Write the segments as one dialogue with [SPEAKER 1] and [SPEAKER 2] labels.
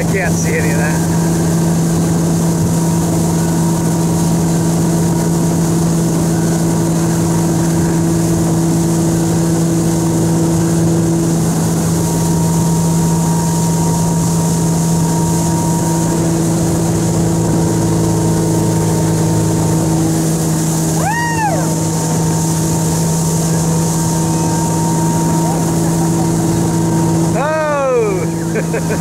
[SPEAKER 1] Aqui é a Siri, né? Oh,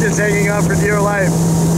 [SPEAKER 1] just hanging for dear life.